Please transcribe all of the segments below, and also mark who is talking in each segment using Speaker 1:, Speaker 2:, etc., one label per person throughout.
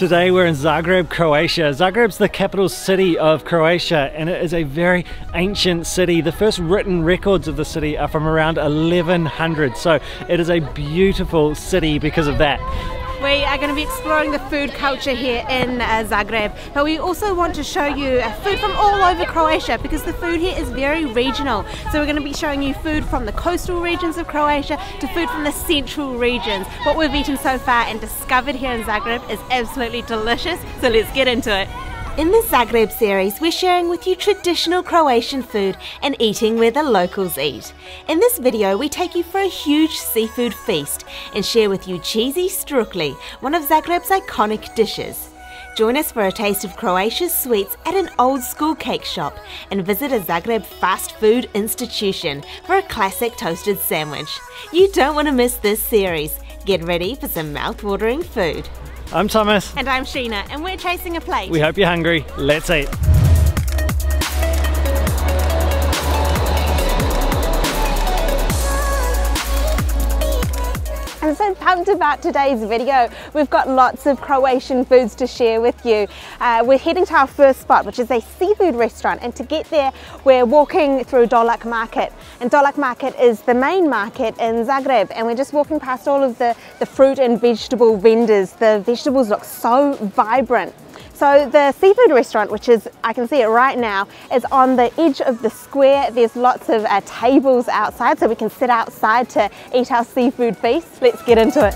Speaker 1: Today we're in Zagreb, Croatia. Zagreb's the capital city of Croatia and it is a very ancient city. The first written records of the city are from around 1100, so it is a beautiful city because of that.
Speaker 2: We are going to be exploring the food culture here in uh, Zagreb, but we also want to show you uh, food from all over Croatia because the food here is very regional. So we're going to be showing you food from the coastal regions of Croatia to food from the central regions. What we've eaten so far and discovered here in Zagreb is absolutely delicious, so let's get into it. In the Zagreb series, we're sharing with you traditional Croatian food and eating where the locals eat. In this video, we take you for a huge seafood feast and share with you cheesy strukli, one of Zagreb's iconic dishes. Join us for a taste of Croatia's sweets at an old school cake shop and visit a Zagreb fast food institution for a classic toasted sandwich. You don't want to miss this series. Get ready for some mouth-watering food.
Speaker 1: I'm Thomas.
Speaker 2: And I'm Sheena, and we're chasing a plate.
Speaker 1: We hope you're hungry. Let's eat.
Speaker 2: I'm so pumped about today's video. We've got lots of Croatian foods to share with you. Uh, we're heading to our first spot, which is a seafood restaurant. And to get there, we're walking through Dolac Market. And Dolac Market is the main market in Zagreb. And we're just walking past all of the, the fruit and vegetable vendors. The vegetables look so vibrant. So the seafood restaurant, which is, I can see it right now, is on the edge of the square. There's lots of uh, tables outside so we can sit outside to eat our seafood feast. Let's get into it.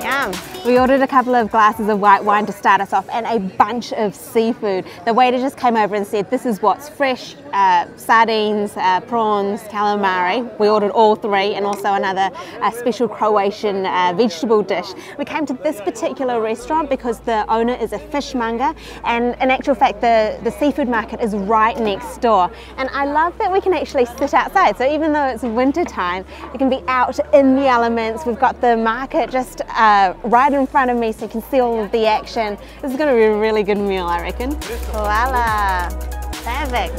Speaker 2: Yum. We ordered a couple of glasses of white wine to start us off and a bunch of seafood. The waiter just came over and said, this is what's fresh, uh, sardines, uh, prawns, calamari. We ordered all three and also another uh, special Croatian uh, vegetable dish. We came to this particular restaurant because the owner is a fishmonger and in actual fact the, the seafood market is right next door. And I love that we can actually sit outside. So even though it's winter time, we can be out in the elements. We've got the market just uh, right in front of me so you can see all of the action. This is going to be a really good meal, I reckon. Voila! Perfect.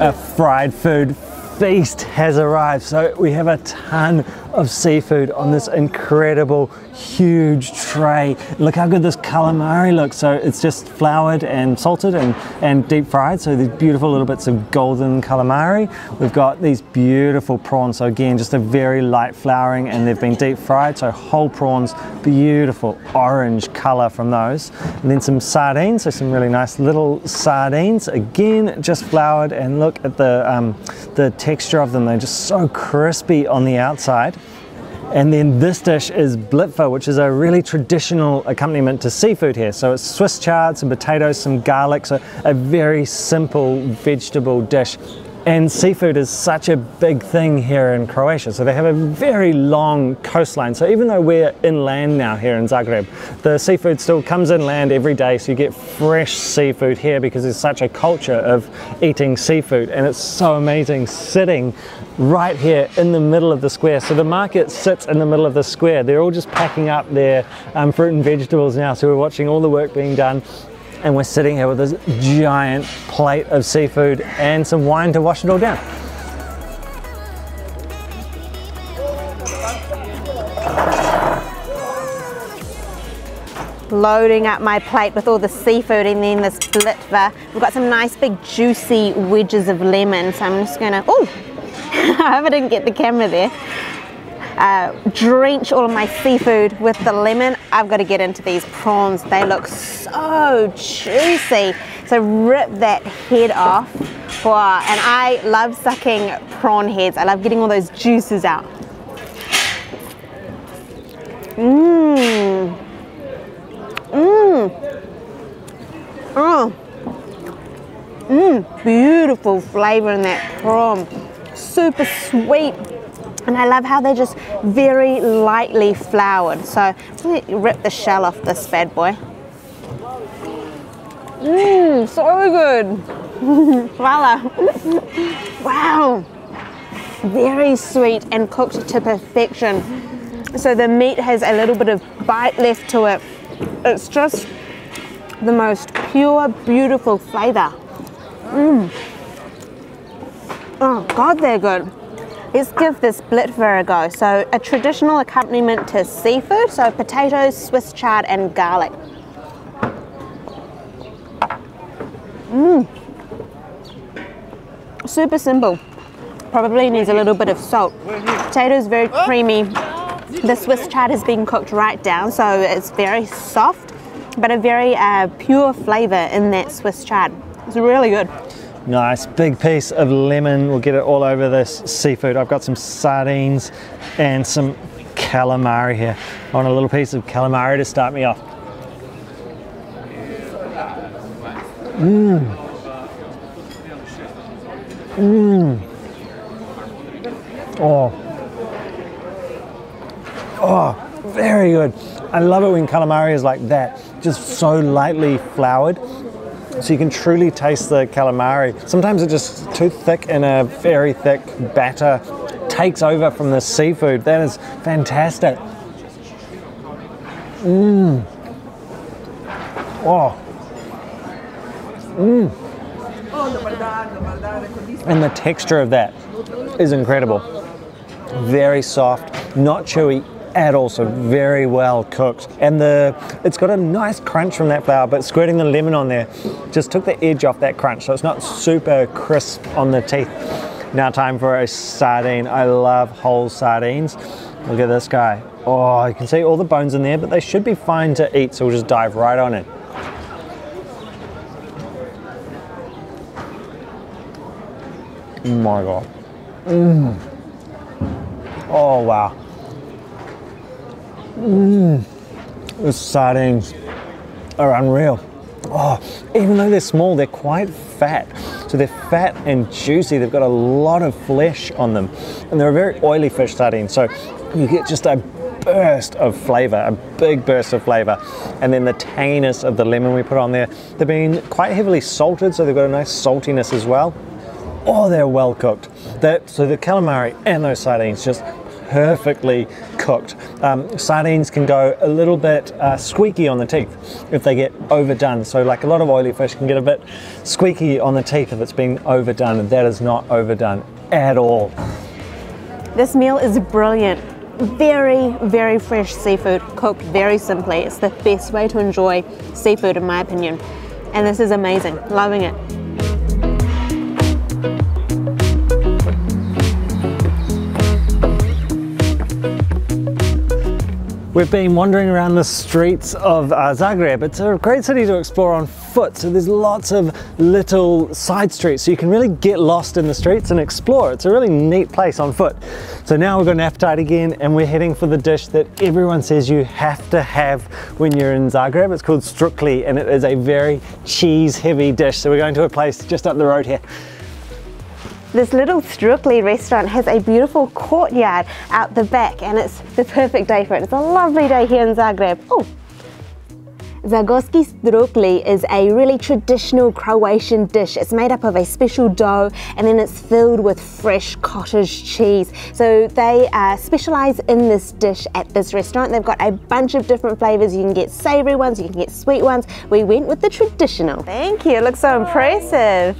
Speaker 1: a fried food feast has arrived. So we have a ton of seafood on this incredible huge tray. Look how good this calamari looks. So it's just floured and salted and, and deep fried. So these beautiful little bits of golden calamari. We've got these beautiful prawns. So again, just a very light flouring and they've been deep fried. So whole prawns, beautiful orange color from those. And then some sardines. So some really nice little sardines. Again, just floured and look at the, um, the texture of them. They're just so crispy on the outside. And then this dish is blitva, which is a really traditional accompaniment to seafood here. So it's Swiss chard, some potatoes, some garlic, so a very simple vegetable dish. And seafood is such a big thing here in Croatia. So they have a very long coastline. So even though we're inland now here in Zagreb, the seafood still comes inland every day. So you get fresh seafood here because there's such a culture of eating seafood. And it's so amazing sitting right here in the middle of the square. So the market sits in the middle of the square. They're all just packing up their um, fruit and vegetables now. So we're watching all the work being done and we're sitting here with this giant plate of seafood and some wine to wash it all down.
Speaker 2: Loading up my plate with all the seafood and then this blitva. We've got some nice big juicy wedges of lemon, so I'm just gonna, oh, I hope I didn't get the camera there uh, drench all of my seafood with the lemon. I've got to get into these prawns. They look so juicy. So rip that head off. Wow. And I love sucking prawn heads. I love getting all those juices out. Mmm. Mmm. Oh. Mmm. Beautiful flavor in that prawn. Super sweet and I love how they're just very lightly floured. So rip the shell off this bad boy. Mmm, so good. Voila. wow. Very sweet and cooked to perfection. So the meat has a little bit of bite left to it. It's just the most pure, beautiful flavor. Mmm. Oh God, they're good. Let's give this blitva a go. So a traditional accompaniment to seafood, so potatoes, Swiss chard and garlic. Mmm. Super simple. Probably needs a little bit of salt. Potatoes very creamy. The Swiss chard has been cooked right down, so it's very soft, but a very uh, pure flavour in that Swiss chard. It's really good.
Speaker 1: Nice big piece of lemon. We'll get it all over this seafood. I've got some sardines and some calamari here. I want a little piece of calamari to start me off. Mmm. Mmm. Oh. Oh, very good. I love it when calamari is like that, just so lightly floured. So you can truly taste the calamari. Sometimes it's just too thick in a very thick batter, takes over from the seafood. That is fantastic. Mmm. Oh. Mmm. And the texture of that is incredible. Very soft, not chewy at all, so very well cooked. And the it's got a nice crunch from that flour, but squirting the lemon on there just took the edge off that crunch, so it's not super crisp on the teeth. Now time for a sardine. I love whole sardines. Look at this guy. Oh, you can see all the bones in there, but they should be fine to eat, so we'll just dive right on it. Oh my god. Mmm. Oh wow. Mmm. The sardines are unreal. Oh, even though they're small, they're quite fat. So they're fat and juicy. They've got a lot of flesh on them. And they're a very oily fish sardine. So you get just a burst of flavor, a big burst of flavor. And then the tanginess of the lemon we put on there. They've been quite heavily salted, so they've got a nice saltiness as well. Oh, they're well cooked. That, so the calamari and those sardines just perfectly cooked. Um, sardines can go a little bit uh, squeaky on the teeth if they get overdone. So like a lot of oily fish can get a bit squeaky on the teeth if it's been overdone and that is not overdone at all.
Speaker 2: This meal is brilliant. Very, very fresh seafood cooked very simply. It's the best way to enjoy seafood in my opinion. And this is amazing, loving it.
Speaker 1: We've been wandering around the streets of uh, Zagreb. It's a great city to explore on foot, so there's lots of little side streets, so you can really get lost in the streets and explore. It's a really neat place on foot. So now we've got an appetite again, and we're heading for the dish that everyone says you have to have when you're in Zagreb. It's called strukli, and it is a very cheese-heavy dish. So we're going to a place just up the road here.
Speaker 2: This little Strukli restaurant has a beautiful courtyard out the back and it's the perfect day for it. It's a lovely day here in Zagreb. Oh, Zagorski strukli is a really traditional Croatian dish. It's made up of a special dough and then it's filled with fresh cottage cheese. So they uh, specialize in this dish at this restaurant. They've got a bunch of different flavors. You can get savory ones, you can get sweet ones. We went with the traditional. Thank you, it looks so impressive.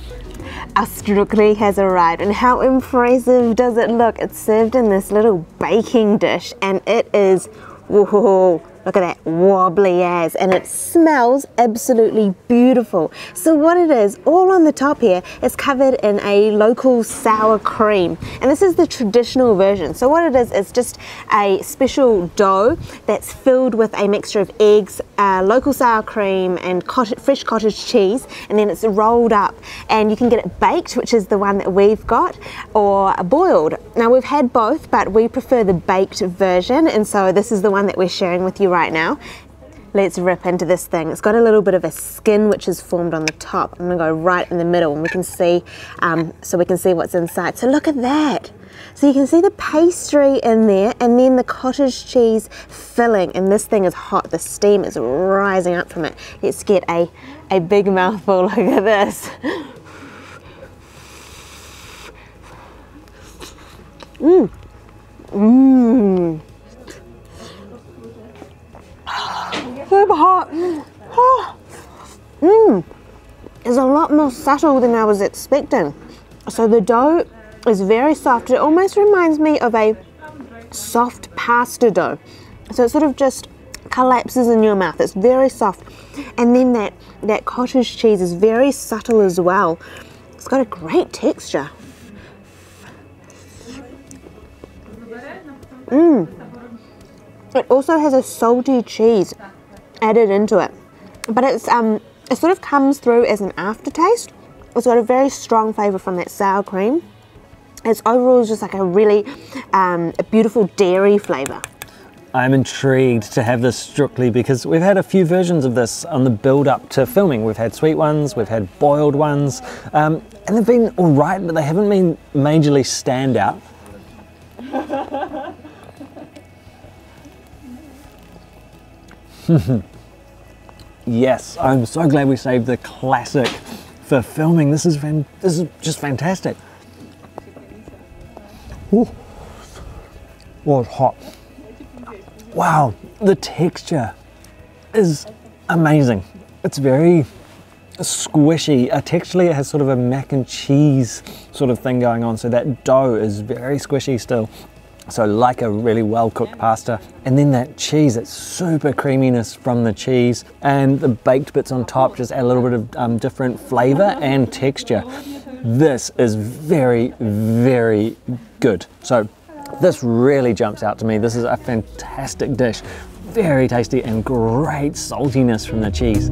Speaker 2: Strukli has arrived and how impressive does it look? It's served in this little baking dish and it is, whoa, Look at that, wobbly as, and it smells absolutely beautiful. So what it is, all on the top here is covered in a local sour cream. And this is the traditional version. So what it is, is just a special dough that's filled with a mixture of eggs, uh, local sour cream, and cottage, fresh cottage cheese. And then it's rolled up. And you can get it baked, which is the one that we've got, or boiled. Now we've had both, but we prefer the baked version. And so this is the one that we're sharing with you right now. Let's rip into this thing. It's got a little bit of a skin which is formed on the top. I'm gonna go right in the middle and we can see, um, so we can see what's inside. So look at that. So you can see the pastry in there and then the cottage cheese filling and this thing is hot. The steam is rising up from it. Let's get a, a big mouthful. Look at this. Mmm. Mmm. Super hot. Mmm. It's a lot more subtle than I was expecting. So the dough is very soft. It almost reminds me of a soft pasta dough. So it sort of just collapses in your mouth. It's very soft. And then that, that cottage cheese is very subtle as well. It's got a great texture. Mmm. It also has a salty cheese added into it. But it's um it sort of comes through as an aftertaste. It's got a very strong flavour from that sour cream. It's overall just like a really um, a beautiful dairy flavour.
Speaker 1: I'm intrigued to have this strukli because we've had a few versions of this on the build up to filming. We've had sweet ones, we've had boiled ones, um, and they've been all right, but they haven't been majorly standout. yes, I'm so glad we saved the classic for filming. This is fan- this is just fantastic. Ooh. Oh, it's hot. Wow, the texture is amazing. It's very squishy. Uh, texturally, it has sort of a mac and cheese sort of thing going on. So that dough is very squishy still. So like a really well cooked pasta. And then that cheese, it's super creaminess from the cheese. And the baked bits on top just add a little bit of um, different flavor and texture. This is very, very good. So this really jumps out to me. This is a fantastic dish. Very tasty and great saltiness from the cheese.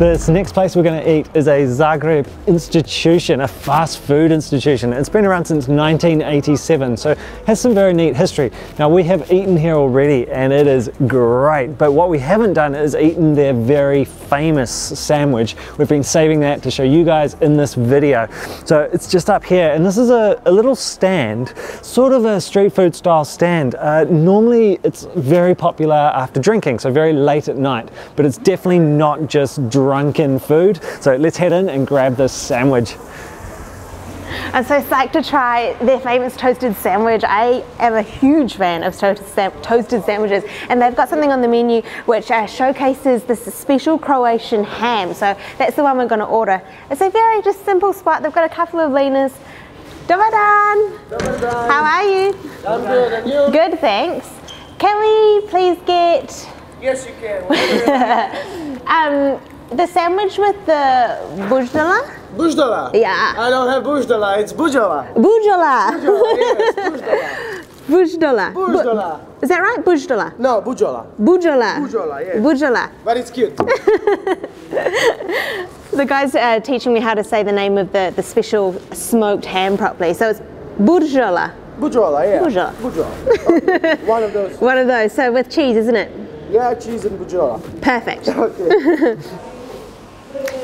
Speaker 1: This next place we're going to eat is a Zagreb institution, a fast food institution. It's been around since 1987, so has some very neat history. Now we have eaten here already and it is great, but what we haven't done is eaten their very famous sandwich. We've been saving that to show you guys in this video. So it's just up here and this is a, a little stand, sort of a street food style stand. Uh, normally it's very popular after drinking, so very late at night, but it's definitely not just drunken food. So let's head in and grab this sandwich.
Speaker 2: I'm so psyched to try their famous toasted sandwich. I am a huge fan of toasted sandwiches, and they've got something on the menu which uh, showcases this special Croatian ham. So that's the one we're going to order. It's a very just simple spot. They've got a couple of liners. Dobar How are you?
Speaker 3: I'm good, and you?
Speaker 2: Good, thanks. Can we please get...
Speaker 3: Yes, you can.
Speaker 2: um, the sandwich with the bujdala?
Speaker 3: Bujdala?
Speaker 2: Yeah.
Speaker 3: I don't have bujdala, it's bujala.
Speaker 2: Bujala.
Speaker 3: Bujala, yes,
Speaker 2: bujdala.
Speaker 3: bujdala. Bujdala.
Speaker 2: Is that right? Bujdala.
Speaker 3: No, Bujola.
Speaker 2: Bujola.
Speaker 3: Bujola, yes.
Speaker 2: Bujala.
Speaker 3: But it's cute.
Speaker 2: The guy's uh, teaching me how to say the name of the, the special smoked ham properly. So it's bujala.
Speaker 3: Bujola, yeah.
Speaker 2: Bujala.
Speaker 3: Bujala. Okay. One of those.
Speaker 2: One of those. So with cheese, isn't it?
Speaker 3: Yeah, cheese and bujola.
Speaker 2: Perfect.
Speaker 3: Okay.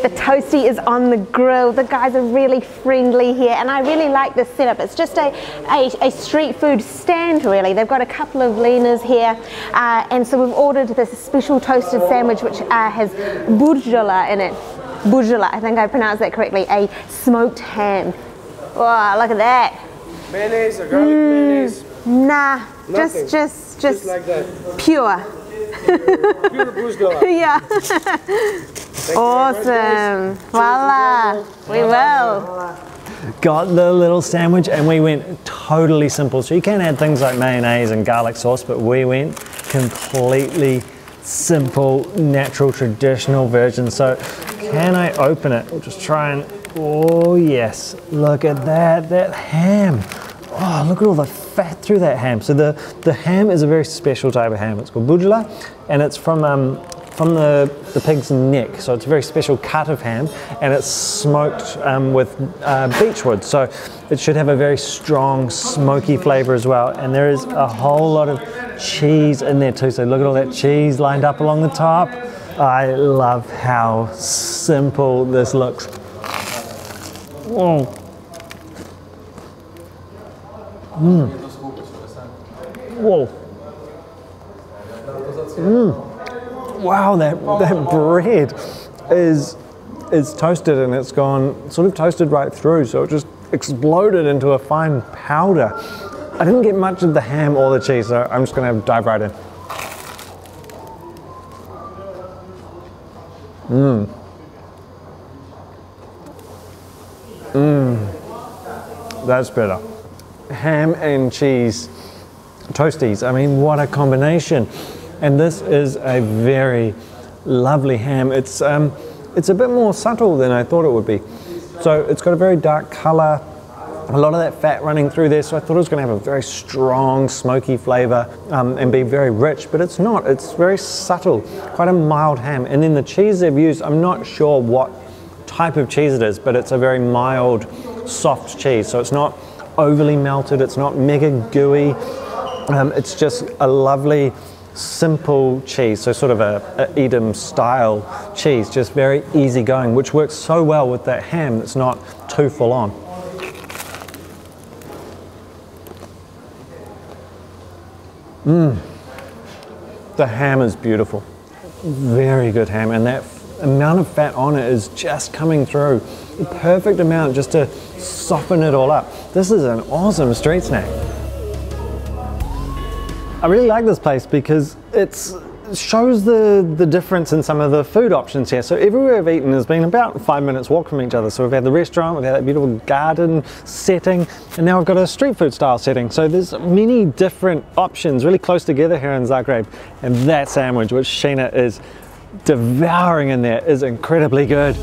Speaker 2: The toasty is on the grill. The guys are really friendly here, and I really like this setup. It's just a, a, a street food stand, really. They've got a couple of leaners here, uh, and so we've ordered this special toasted sandwich which uh, has burjala in it. Burjala, I think I pronounced that correctly. A smoked ham. Wow, look at that.
Speaker 3: mayonnaise or garlic mayonnaise.
Speaker 2: Nah,
Speaker 3: Nothing.
Speaker 2: just, just, just,
Speaker 3: Just like that.
Speaker 2: Pure.
Speaker 3: Pure bujala.
Speaker 2: yeah.
Speaker 3: Thank you very much, guys.
Speaker 2: Awesome. Voila. We will.
Speaker 1: Got the little sandwich and we went totally simple. So you can add things like mayonnaise and garlic sauce, but we went completely simple, natural, traditional version. So can I open it? We'll just try and, oh yes, look at that, that ham. Oh, look at all the fat through that ham. So the, the ham is a very special type of ham. It's called bujala and it's from, um, from the, the pig's neck. So it's a very special cut of ham and it's smoked um, with uh, beechwood. So it should have a very strong smoky flavor as well. And there is a whole lot of cheese in there too. So look at all that cheese lined up along the top. I love how simple this looks. Mm. Mm. Whoa. Mm. Wow, that, that bread is is toasted and it's gone sort of toasted right through, so it just exploded into a fine powder. I didn't get much of the ham or the cheese, so I'm just gonna dive right in. Mmm. Mmm. That's better. Ham and cheese toasties. I mean, what a combination. And this is a very lovely ham. It's, um, it's a bit more subtle than I thought it would be. So it's got a very dark color, a lot of that fat running through there. So I thought it was going to have a very strong, smoky flavor um, and be very rich, but it's not. It's very subtle, quite a mild ham. And then the cheese they've used, I'm not sure what type of cheese it is, but it's a very mild, soft cheese. So it's not overly melted, it's not mega gooey. Um, it's just a lovely, simple cheese. So sort of a, a Edam style cheese, just very easygoing, which works so well with that ham that's not too full on. Mmm, The ham is beautiful. Very good ham, and that amount of fat on it is just coming through. The perfect amount just to soften it all up. This is an awesome street snack. I really like this place because it shows the, the difference in some of the food options here. So everywhere I've eaten has been about five minutes walk from each other. So we've had the restaurant, we've had that beautiful garden setting, and now we've got a street food style setting. So there's many different options really close together here in Zagreb. And that sandwich, which Sheena is devouring in there, is incredibly good.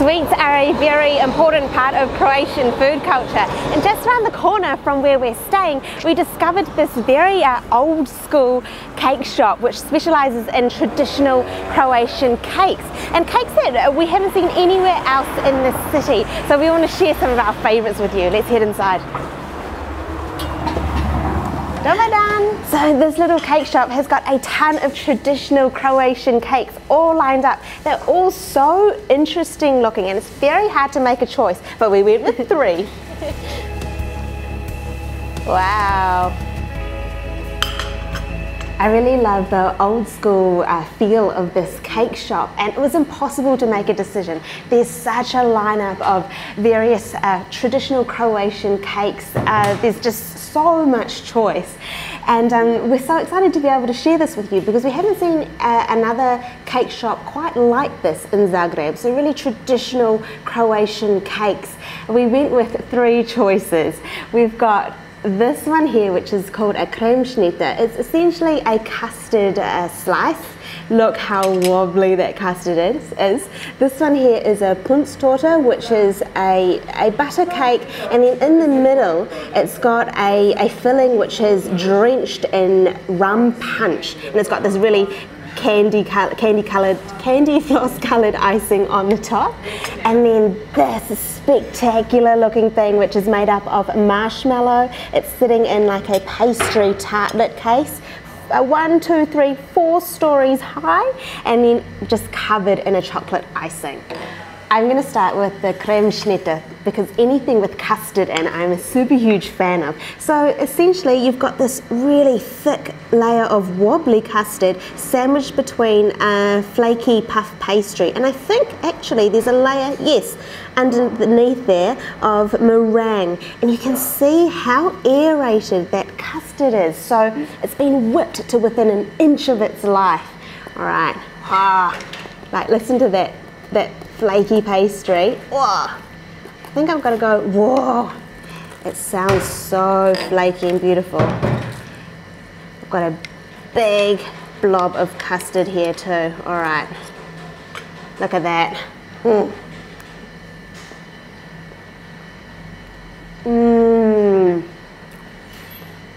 Speaker 2: Sweets are a very important part of Croatian food culture. And just around the corner from where we're staying, we discovered this very uh, old school cake shop which specializes in traditional Croatian cakes. And cakes that we haven't seen anywhere else in the city. So we want to share some of our favorites with you. Let's head inside. So this little cake shop has got a ton of traditional Croatian cakes all lined up. They're all so interesting looking and it's very hard to make a choice, but we went with three. wow. I really love the old school uh, feel of this cake shop and it was impossible to make a decision. There's such a lineup of various uh, traditional Croatian cakes. Uh, there's just so much choice and um, we're so excited to be able to share this with you because we haven't seen uh, another cake shop quite like this in Zagreb. So really traditional Croatian cakes. We went with three choices. We've got this one here, which is called a kremschnitte, it's essentially a custard uh, slice. Look how wobbly that custard is, is. This one here is a punztorte, which is a, a butter cake, and then in the middle, it's got a, a filling which is drenched in rum punch, and it's got this really candy candy colored candy floss colored icing on the top. And then this spectacular looking thing which is made up of marshmallow. It's sitting in like a pastry tartlet case. One two three four stories high and then just covered in a chocolate icing I'm going to start with the creme schnitte because anything with custard in I'm a super huge fan of. So essentially you've got this really thick layer of wobbly custard sandwiched between a flaky puff pastry and I think actually there's a layer, yes, underneath there of meringue and you can see how aerated that custard is. So it's been whipped to within an inch of its life. All right, ah, like listen to that, that flaky pastry. Whoa. I think I've got to go, whoa. It sounds so flaky and beautiful. I've got a big blob of custard here too. All right. Look at that. Mm. Mmm.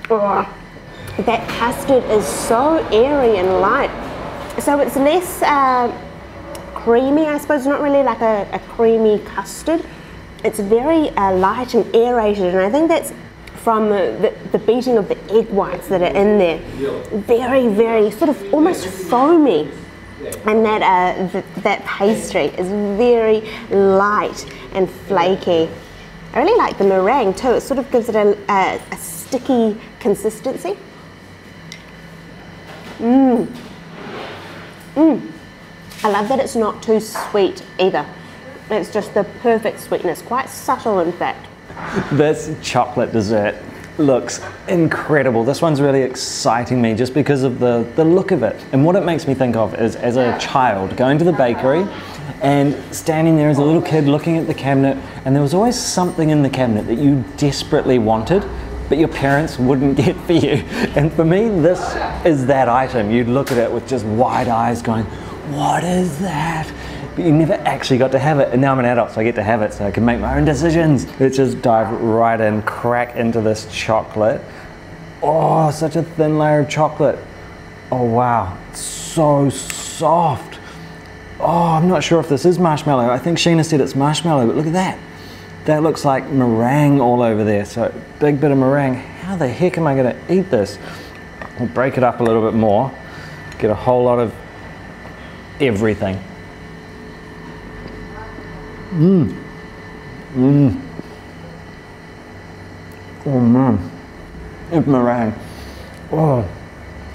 Speaker 2: Oh, that custard is so airy and light. So it's less uh, creamy, I suppose, not really like a, a creamy custard. It's very uh, light and aerated, and I think that's from uh, the, the beating of the egg whites that are in there. Very, very sort of almost foamy. And that, uh, th that pastry is very light and flaky. I really like the meringue too. It sort of gives it a, a, a sticky consistency. Mmm. Mmm. I love that it's not too sweet either. It's just the perfect sweetness, quite subtle in fact.
Speaker 1: This chocolate dessert looks incredible. This one's really exciting me just because of the, the look of it. And what it makes me think of is as a child going to the bakery and standing there as a little kid looking at the cabinet, and there was always something in the cabinet that you desperately wanted. But your parents wouldn't get for you. And for me, this is that item. You'd look at it with just wide eyes, going, What is that? but you never actually got to have it. And now I'm an adult, so I get to have it, so I can make my own decisions. Let's just dive right in, crack into this chocolate. Oh, such a thin layer of chocolate. Oh, wow. So soft. Oh, I'm not sure if this is marshmallow. I think Sheena said it's marshmallow, but look at that. That looks like meringue all over there. So, big bit of meringue. How the heck am I going to eat this? We'll break it up a little bit more, get a whole lot of everything. Mmm. Mmm. Oh man. It's meringue. Oh.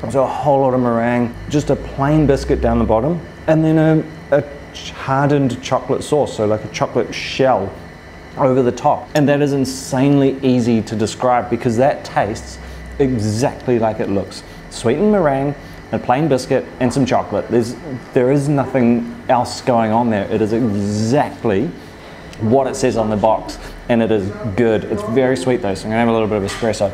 Speaker 1: There's a whole lot of meringue. Just a plain biscuit down the bottom. And then a, a hardened chocolate sauce, so like a chocolate shell over the top. And that is insanely easy to describe because that tastes exactly like it looks. Sweetened meringue, a plain biscuit, and some chocolate. There's, there is nothing else going on there. It is exactly what it says on the box, and it is good. It's very sweet though, so I'm gonna have a little bit of espresso.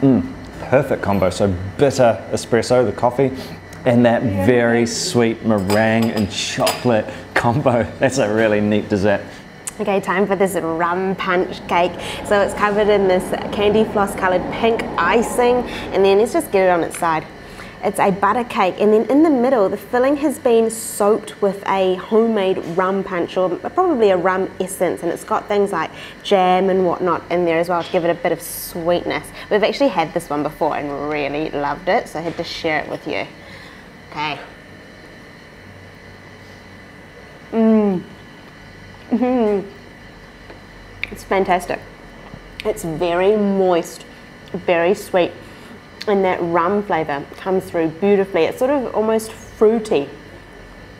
Speaker 1: Mmm, perfect combo. So bitter espresso, the coffee, and that very sweet meringue and chocolate combo. That's a really neat dessert.
Speaker 2: Okay, time for this rum punch cake. So it's covered in this candy floss coloured pink icing and then let's just get it on its side. It's a butter cake and then in the middle the filling has been soaked with a homemade rum punch or probably a rum essence and it's got things like jam and whatnot in there as well to give it a bit of sweetness. We've actually had this one before and really loved it so I had to share it with you. Okay. Mm. It's fantastic. It's very moist, very sweet, and that rum flavour comes through beautifully. It's sort of almost fruity.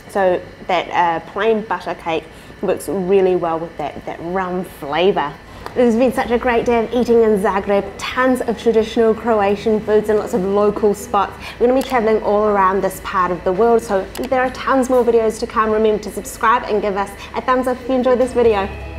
Speaker 2: So that uh, plain butter cake works really well with that, that rum flavour. This has been such a great day of eating in Zagreb. Tons of traditional Croatian foods and lots of local spots. We're going to be traveling all around this part of the world, so there are tons more videos to come. Remember to subscribe and give us a thumbs up if you enjoyed this video.